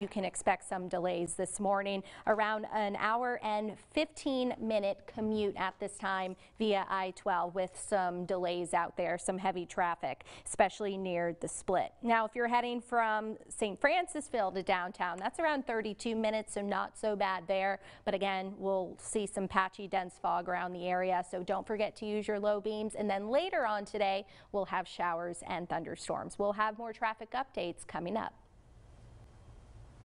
You can expect some delays this morning, around an hour and 15 minute commute at this time via I-12 with some delays out there, some heavy traffic, especially near the split. Now, if you're heading from St. Francisville to downtown, that's around 32 minutes, so not so bad there. But again, we'll see some patchy dense fog around the area, so don't forget to use your low beams. And then later on today, we'll have showers and thunderstorms. We'll have more traffic updates coming up.